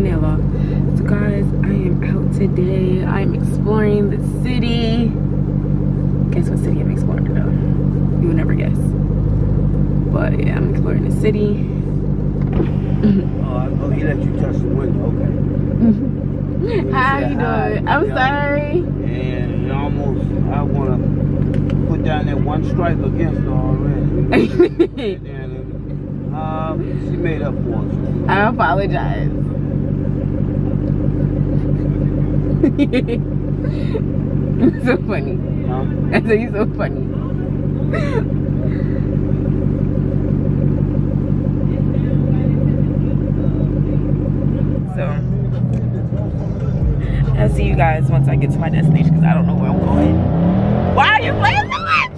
so guys i am out today. I am exploring the city. Guess what city i'm exploring though? You will never guess. But yeah i'm exploring the city. Oh he let you touch the window. Okay. How -hmm. how you doing i'm sorry. And you almost i want to put down that one strike against her already. And then, um, she made up for it. I apologize. so funny. Huh? I said you're so funny. so I'll see you guys once I get to my destination because I don't know where I'm going. Why are you playing that?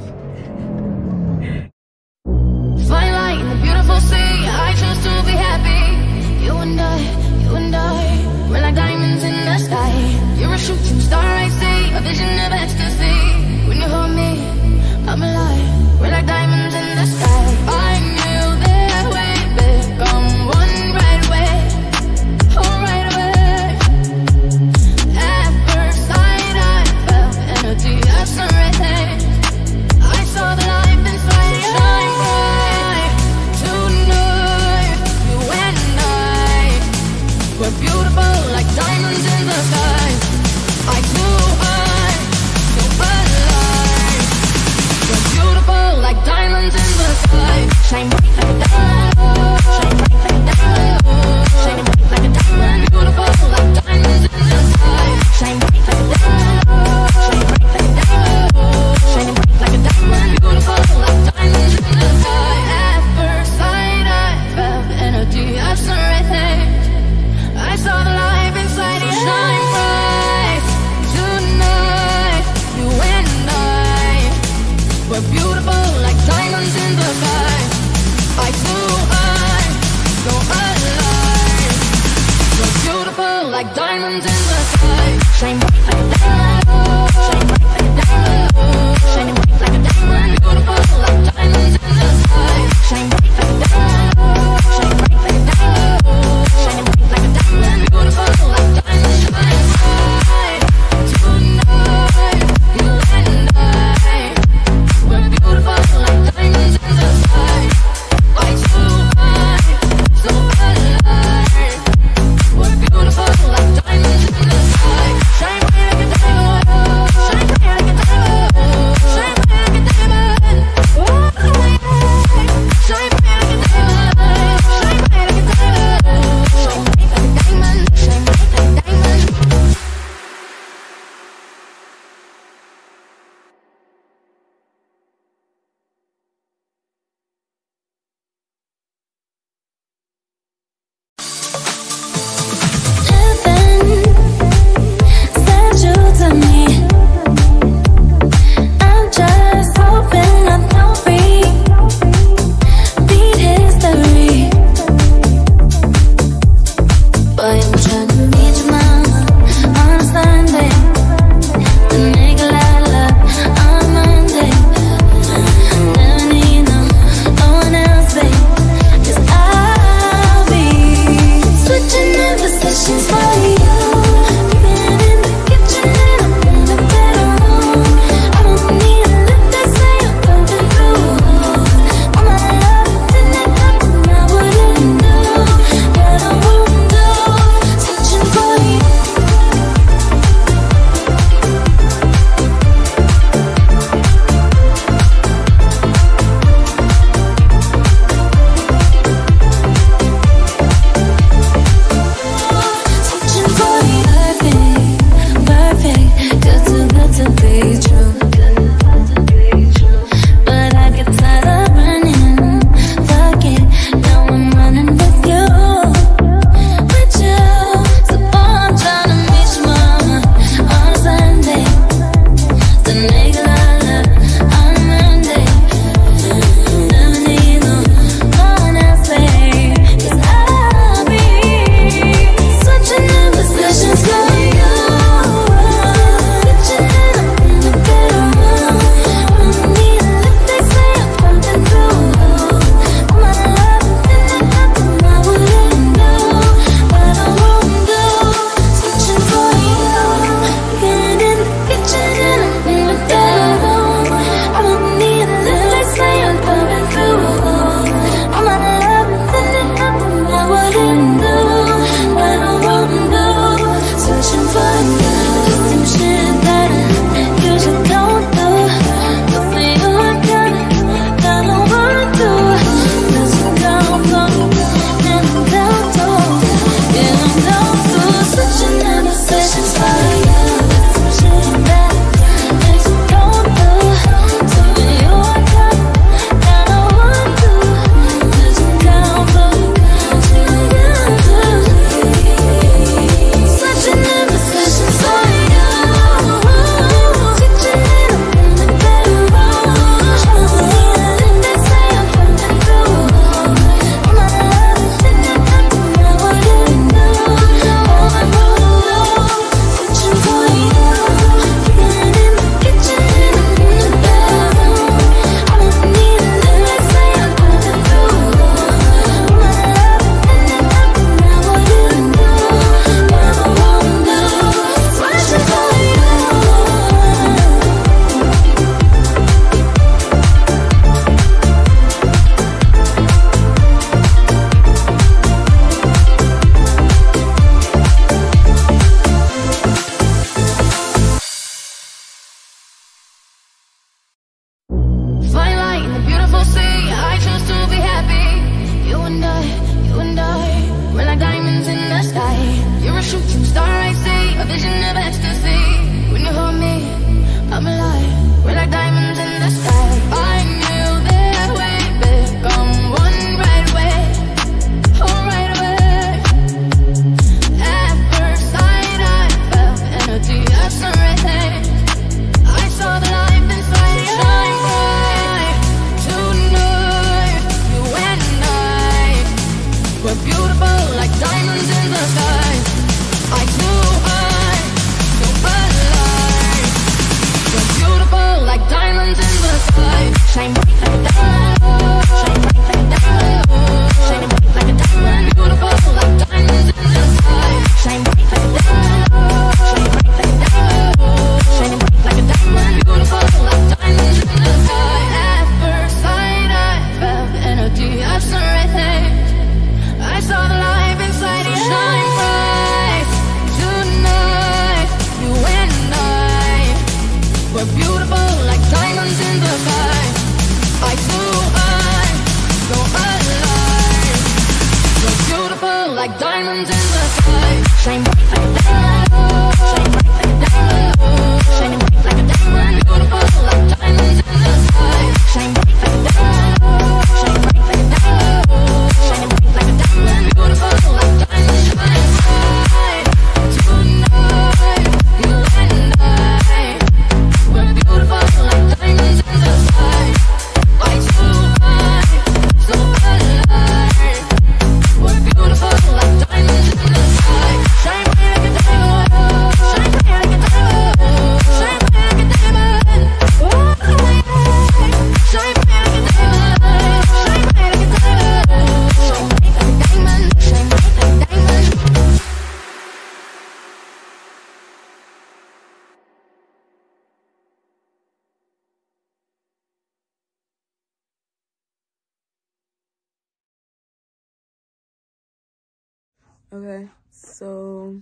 Okay, so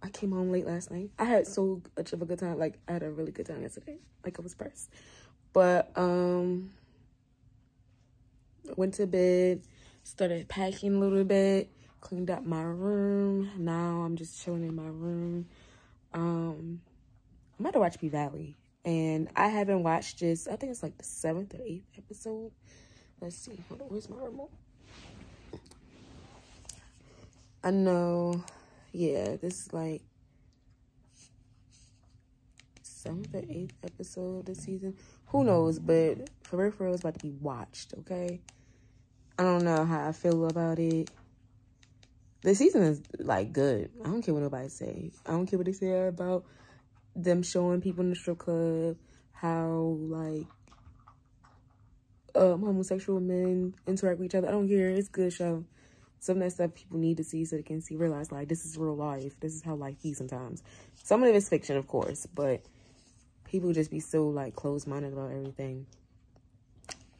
I came home late last night. I had so much of a good time. Like I had a really good time yesterday. Like I was pressed. But um went to bed, started packing a little bit, cleaned up my room. Now I'm just chilling in my room. Um I'm about to watch P Valley. And I haven't watched this, I think it's like the seventh or eighth episode. Let's see. On, where's my remote? I know, yeah, this is like seventh or eighth episode this season. Who knows? But real, it's about to be watched. Okay, I don't know how I feel about it. The season is like good. I don't care what nobody say. I don't care what they say about them showing people in the strip club how like um homosexual men interact with each other. I don't care. It's a good show some of that stuff people need to see so they can see realize like this is real life. This is how life be sometimes. Some of it is fiction of course but people just be so like closed-minded about everything.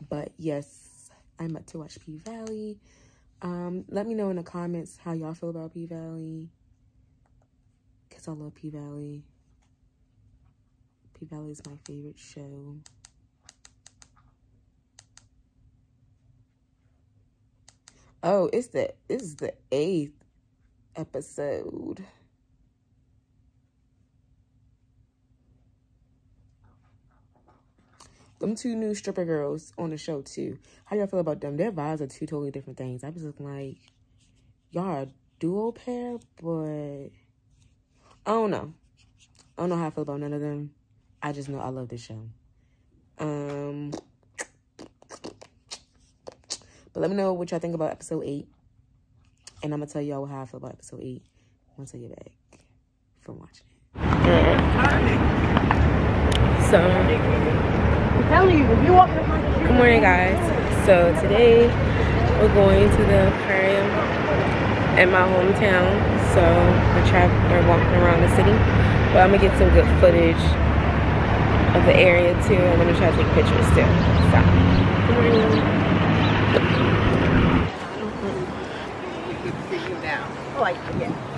But yes i'm about to watch p valley. Um let me know in the comments how y'all feel about p valley. Because i love p valley. P valley is my favorite show Oh, it's the it's the eighth episode. Them two new stripper girls on the show too. How y'all feel about them? Their vibes are two totally different things. I was looking like y'all a duo pair, but I don't know. I don't know how I feel about none of them. I just know I love this show. Um but let me know what y'all think about episode 8. And I'm going to tell y'all how I feel about episode 8 once I get back from watching it. So, I'm telling you, if you walk in front of good morning, guys. So, today we're going to the aquarium at my hometown. So, we're, traveling, we're walking around the city. But I'm going to get some good footage of the area too. And I'm going to try to take pictures too. So, good morning. like, yeah.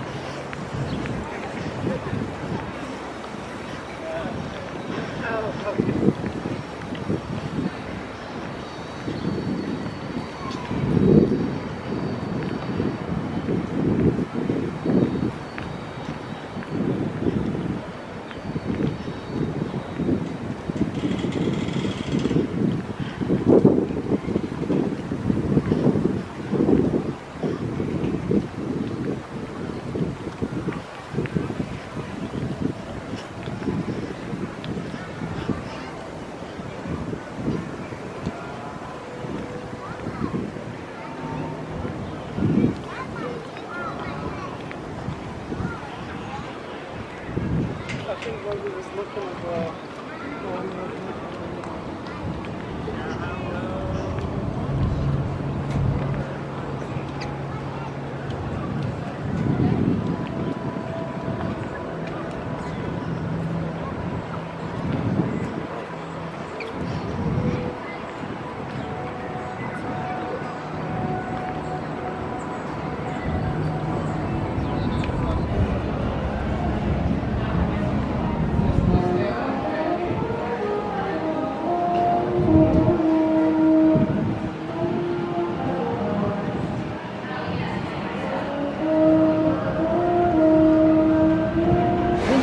I think what we was looking for.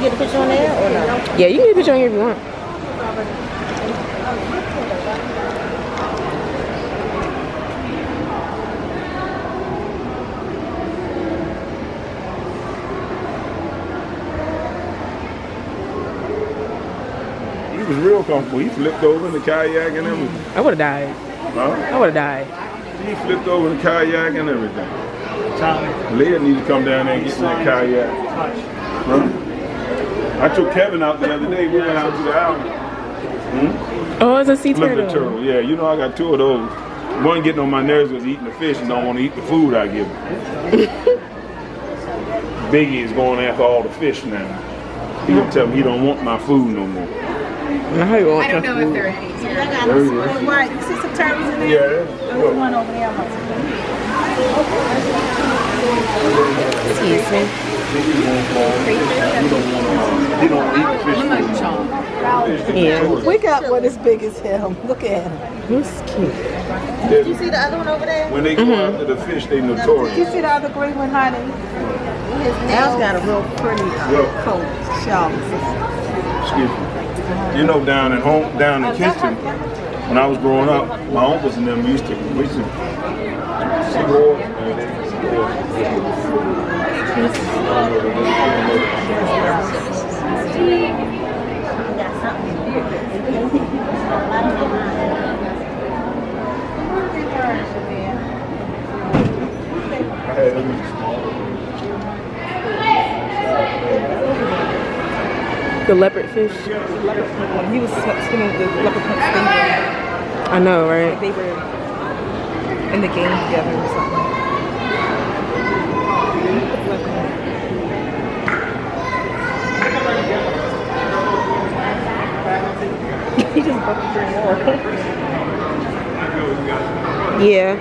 get a picture on there or no? Yeah, you can get a picture on here if you want. He was real comfortable. He flipped over in the kayak and everything. I would have died. Huh? I would have died. He flipped over in the kayak and everything. Leah need to come down there and get in that kayak. Huh? I took Kevin out the other day. We went out to the island. Oh, it's a sea turtle. the turtle. Yeah, you know I got two of those. One getting on my nerves was eating the fish and don't want to eat the food I give him. Biggie is going after all the fish now. He gonna tell me he don't want my food no more. No, you won't. I don't know if there are any. I got this one right. You see some turtles in there? Yeah. There's one over there. Excuse me. He don't want to. He don't eat the fish. Yeah. We got one as big as him. Look at him. He's cute. Did you see the other one over there? When they go Mm-hmm. after the fish, they notorious. Did you notorious. see the other green one, honey? Al's got a real pretty uh, Look. coat, shawl. Excuse me. You know, down in home, down in Kingston, when I was growing up, my uncles and them used to, we used to see The leopard fish. He was the leopard. I know, right? They were in the game together or something. He just bucked three more. Yeah.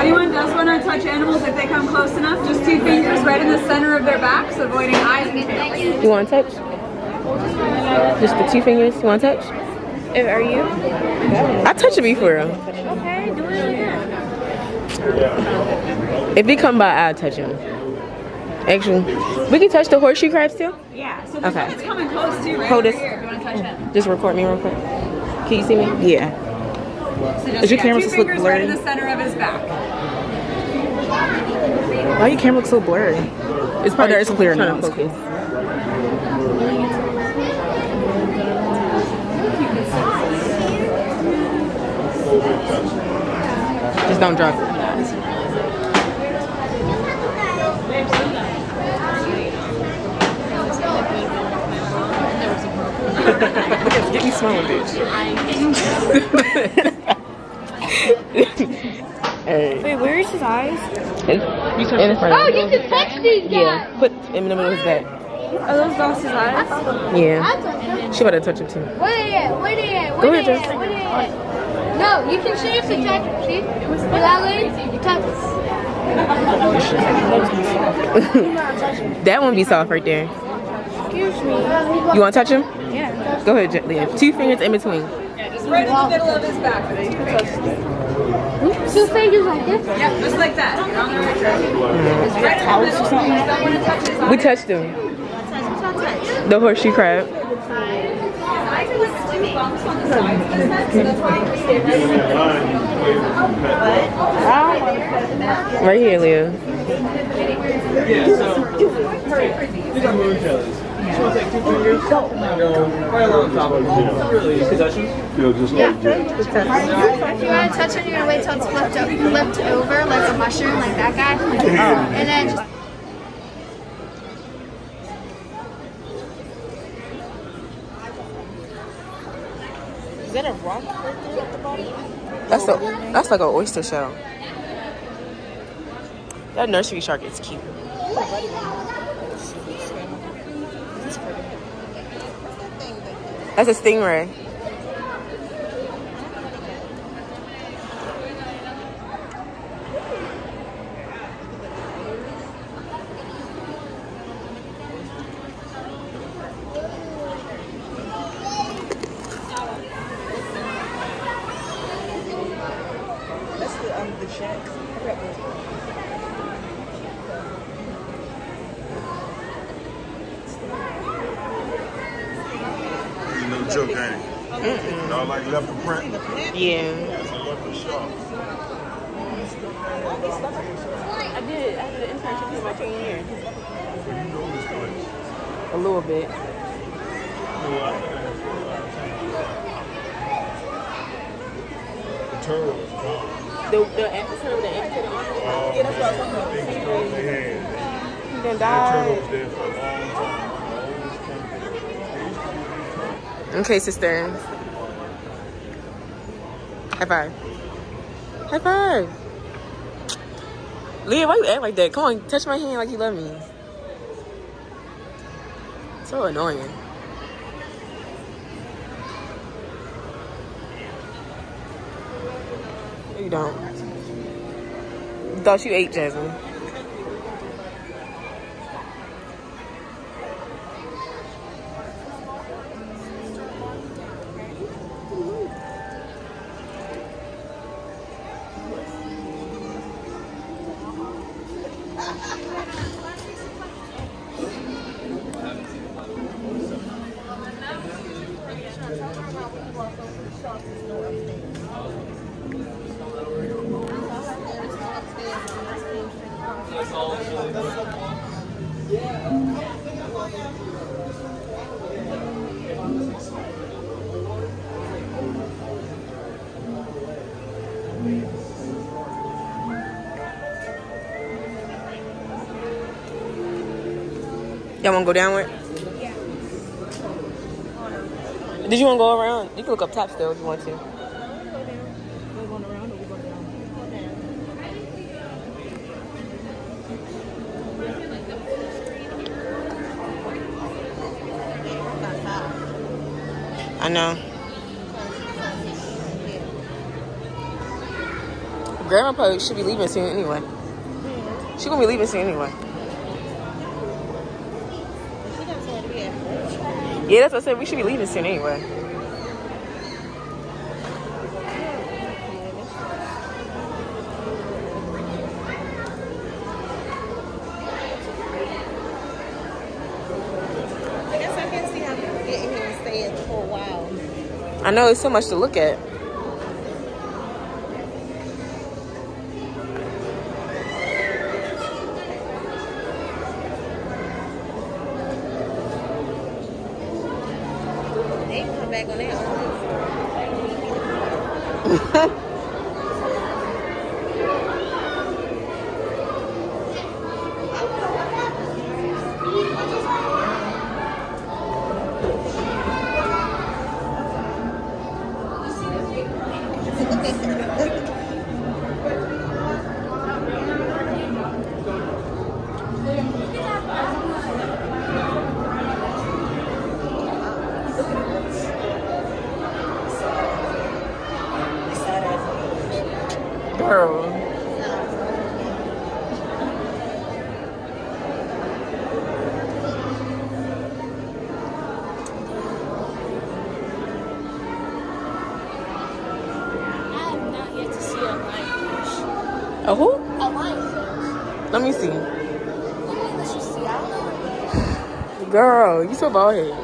Anyone does want to touch animals if they come close enough, just two fingers right in the center of their backs, avoiding eyes and tails. You want to touch? Just the two fingers. You want to touch? Uh, are you? I touch it before. Okay, do it again. If he come by, I'll touch him. Actually, we can touch the horseshoe crabs too. Yeah, so Okay. one is coming close too, right Hold this. here you want to touch him. Just record me real quick. Can you see me? Yeah. So just Is your yeah, camera two supposed to look fingers right in blurry? the center of his back. Why your camera look so blurry? It's probably it's clear now. Trying to It's cool. focus. Just don't drop it. Get me smiling, bitch. Hey. Wait, where's his eyes? In, in front Oh, of you can touch these guys. Yeah. Put in the middle of his back. Are those Boss's eyes? Yeah. She about to touch him too. What are they at? What are they at? Go What are ahead, they Jess. at? What are they? No, you can seriously touch them. See? That lady, you touch That one be soft right there. Excuse me. You want to touch him? Yeah. Go ahead, Jet- Leah. Two fingers in between. Just right in the middle of his back. Two fingers like this. Yeah, just like that. You're on the right track. Just right in the middle. You don't want to touch his We touched him. The horseshoe crab. Eyes are like two bumps on the sides of his head, so that's why you stay right in that line, you play with the pet. Right here, Leah. Feel just like Jay. If you want to touch it, you're going to wait till it's flipped, flipped over like a mushroom, like that guy. And then just That's a that's like an oyster shell. That nursery shark is cute. That's a stingray. That's the um the shacks. I forgot what it's called. Y'all like print? Yeah. A. I did. I did an internship in my junior year. You know this place. A little bit. The turtle is gone. The the episode, the episode on Oh, Yeah, that's what I was talking about. Big turtle they had. he done That turtle was there for a long time. The oldest country. Okay, sister. High five. High five. Leah, why you act like that? Come on, touch my hand like you love me. So annoying. You don't. Thought you ate, Jasmine. Y'all wanna go downward? Yeah. Did you wanna go around? You can look up top still if you want to. I know. Grandma probably should be leaving soon anyway. She gonna be leaving soon anyway. Yeah, that's what I said. We should be leaving soon anyway. I guess I can see how people get in here and stay for a while. I know it's so much to look at. They can come back on their own. Girl. I have not yet to see a lionfish. A who? A lionfish. Let me see. Let's just see. I don't know. Girl, you so bald head.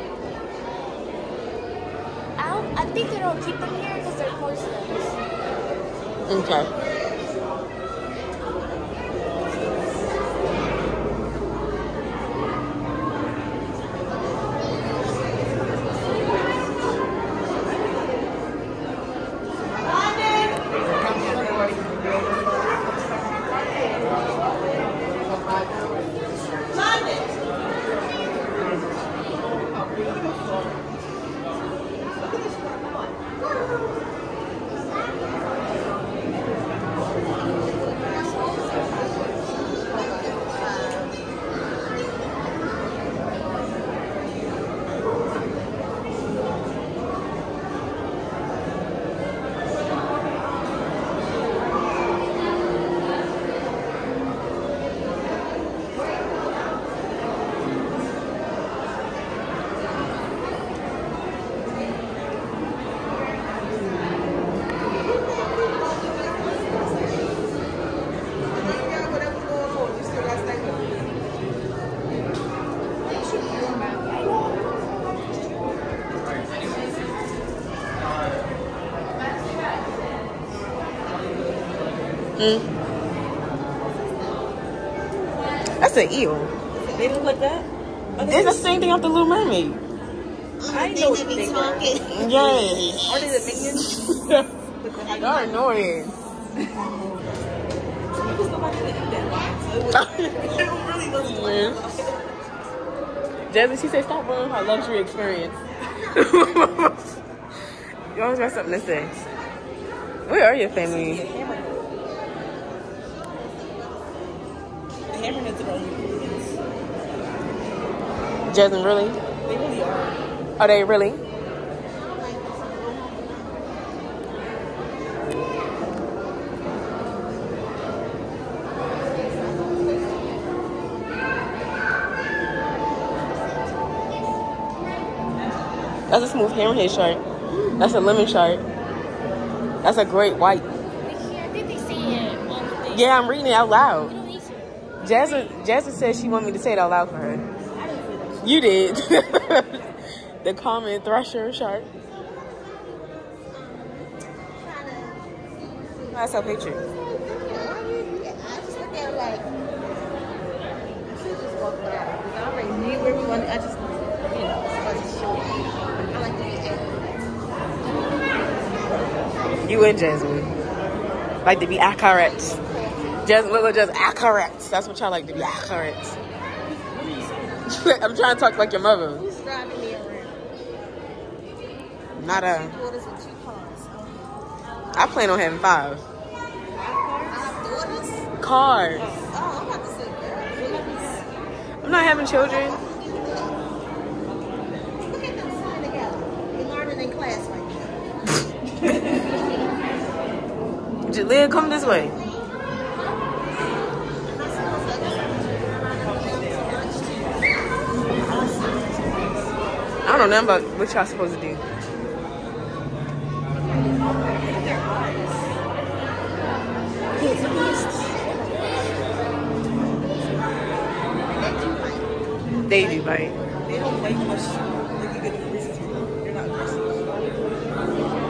Mm. That's an eel. They look like that? It's the same thing off the Little Mermaid. I know what they were. Yes. Are they the minions? Y'all annoying. Jasmine, she said, stop ruining her luxury experience. you always got something to say. Where are your family? Jasmine, really? Are. Are they really? That's a smooth hammerhead shark. That's a lemon shark. That's a great white. Yeah, I'm reading it out loud. Jasmine, Jasmine said she wanted me to say it out loud for her. You did. the common thresher shark. That's her picture. Just just just, you and Jasmine like to be accurate. Jasmine, little just accurate. That's what y'all like to be accurate. I'm trying to talk like your mother. Who's driving me around? Not a. Daughters with two cars. I plan on having five daughters? cars. Oh, I'm about to say girls. I'm not having children. Look at them sitting together. They're learning in class right now. Jaleel, come this way. Don't know about what y'all supposed to do. They do bite. They don't like much like you get the reasons They're.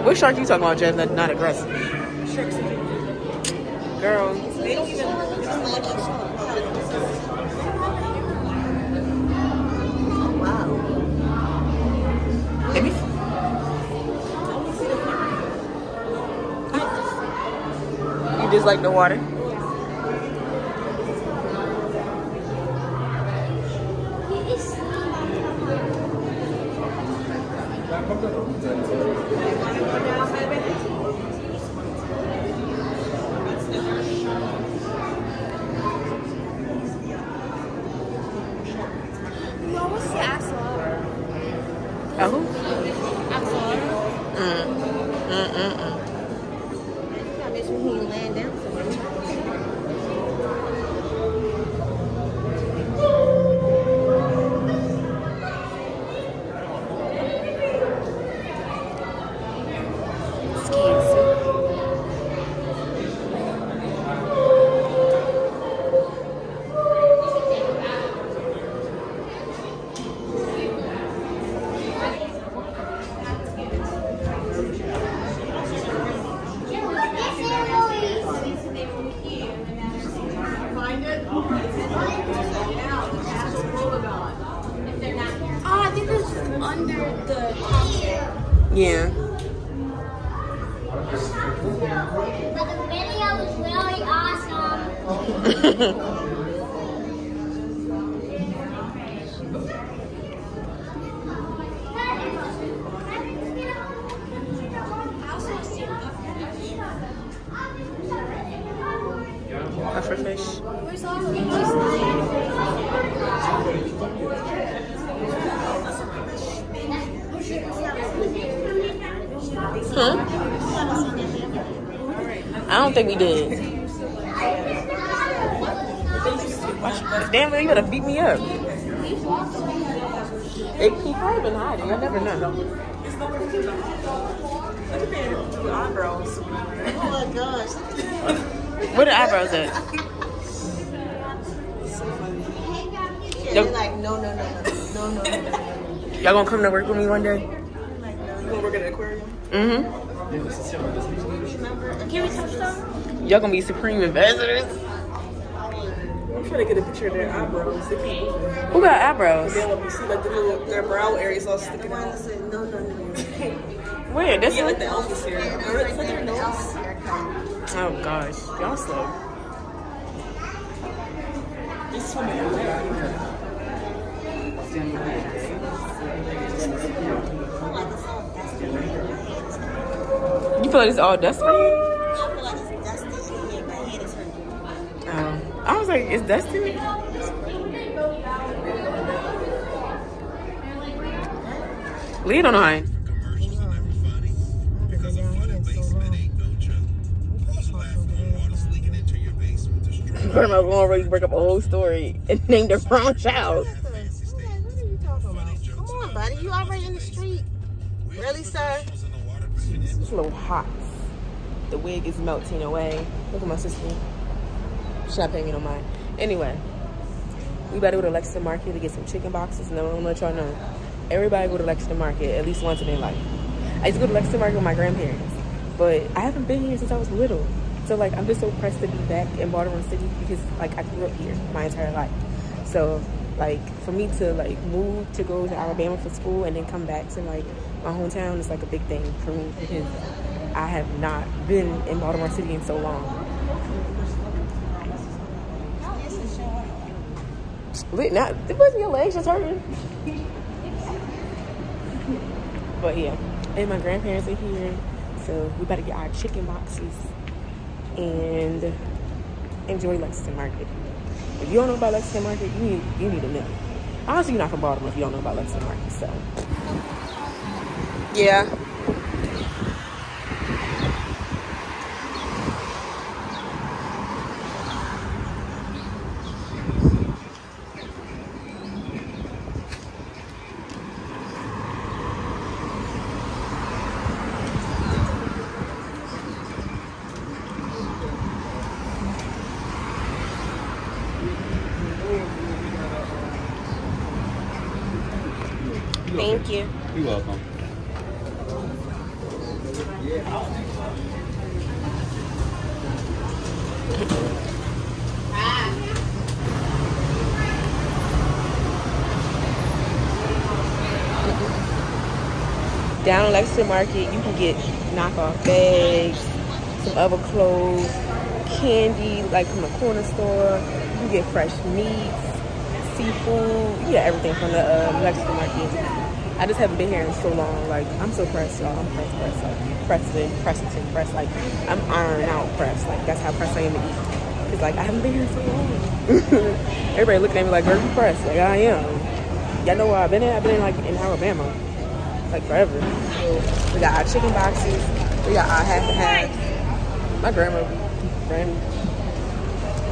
What shark you talking about, Jen? Not aggressive. Girl, They don't even You just like the water? What Puffer fish. Where's all the pictures? Huh? I don't think we did. Damn, you better beat me up. They keep probably been hiding. I never know. Look at their eyebrows. Oh my gosh. Where the eyebrows at? They're like, no, no, no, no, no, no. no. Y'all gonna come to work with me one day? Mm-hmm. Can we touch them? Y'all gonna be supreme ambassadors? I'm trying to get a picture of their eyebrows. Who got eyebrows? They want to see like the little their brow areas all sticking out. No, no, no. Where? That's yeah, like the elvis here. Or it's like their nose. Oh gosh, y'all slow. It's. You feel like it's all dusty hurting. Oh. I was like, it's dusty. Lead on high. Grandma gonna really break up a whole story and name their wrong child. What are you talking about? Come on, buddy. You already in the street. Really, sir? It's a little hot. The wig is melting away. Look at my sister. She's not paying me no mind. Anyway, we better go to Lexington Market to get some chicken boxes. And I'm gonna let y'all know. Everybody go to Lexington Market at least once in their life. I used to go to Lexington Market with my grandparents, but I haven't been here since I was little. So like, I'm just so pressed to be back in Baltimore City because like I grew up here my entire life. So like for me to like move to go to Alabama for school and then come back to like my hometown is like a big thing for me because I have not been in Baltimore City in so long. Wait, not it wasn't your legs just hurting. But yeah, and my grandparents are here, so we better get our chicken boxes and enjoy Lexington Market. If you don't know about Lexington Market, you need you need to know. Honestly, you're not from Baltimore if you don't know about Lexington Market. So yeah. You're welcome. Down in Lexington Market, you can get knockoff bags, some other clothes, candy, like from the corner store. You can get fresh meats, seafood. You get everything from the uh, Lexington Market. I just haven't been here in so long. Like I'm so pressed, y'all. I'm pressed, pressed, like pressed, pressed, pressed. Like I'm iron out pressed. Like that's how pressed I am to eat. Cause like I haven't been here so long. Everybody looking at me like, "Girl, you pressed?" Like I am. Y'all know where I've been at? I've been in, like in Alabama, like forever. So we got our chicken boxes. We got our half and half. My grandma, grand,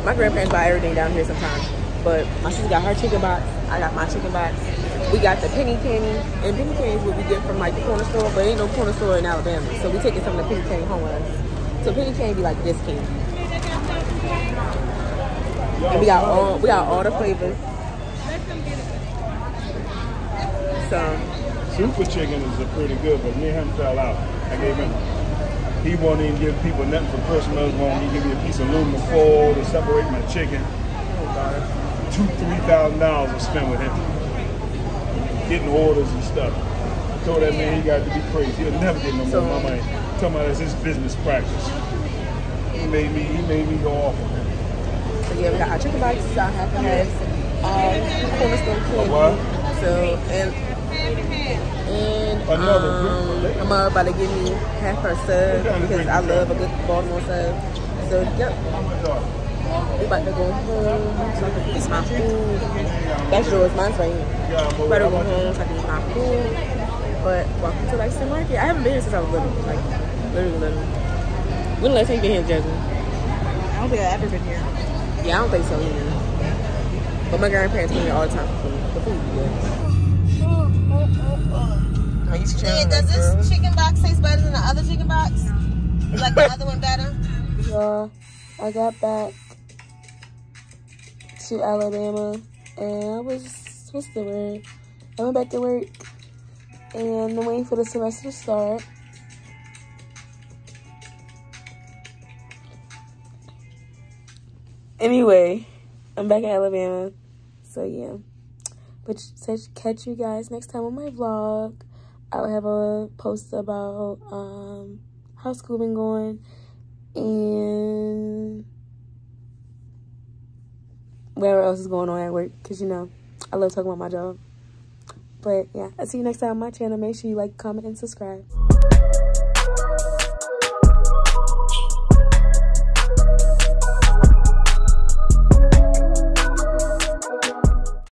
my grandparents buy everything down here sometimes. But my sister got her chicken box. I got my chicken box. We got the penny candy, and penny candy is what we get from like the corner store, but ain't no corner store in Alabama. So we taking some of the penny candy home with us. So penny candy be like this candy. And we got all we got all the flavors. So Super chicken is pretty good, but me and him fell out. I gave him. He won't even give people nothing for Christmas. Won't he give me a piece of aluminum foil to separate my chicken? Two, three thousand dollars was spent with him, getting orders and stuff. I told that man he got to be crazy. He'll never get no more So- money. Talking about that's his business practice. He made me. He made me go off on him. So yeah, we got our chicken boxes, our half and halves, um, corner store candy. what? So and and Another um. I'm about to give me half her sub because I love a good Baltimore sub. So yep, we about to go home so I can eat my food. That's yours, mine's right here. Yeah, but Better how go home so I can eat my food. But welcome to Lexington Market. I haven't been here since I was little, like literally little. When the last time you been here, Jasmine? I don't think I've ever been here. Yeah, I don't think so either. But my grandparents come here all the time for food. The food be good. Are you Yeah, chilling, does like, girl? this chicken box taste better than the other chicken box? You like the other one better? Y'all, I got back to Alabama and I was, what's the word? I went back to work and I'm waiting for the semester to start. anyway, I'm back in Alabama. So yeah. But catch you guys next time on my vlog. I'll have a post about um how school been going and whatever else is going on at work because you know I love talking about my job. But yeah, I'll see you next time on my channel. Make sure you like, comment, and subscribe.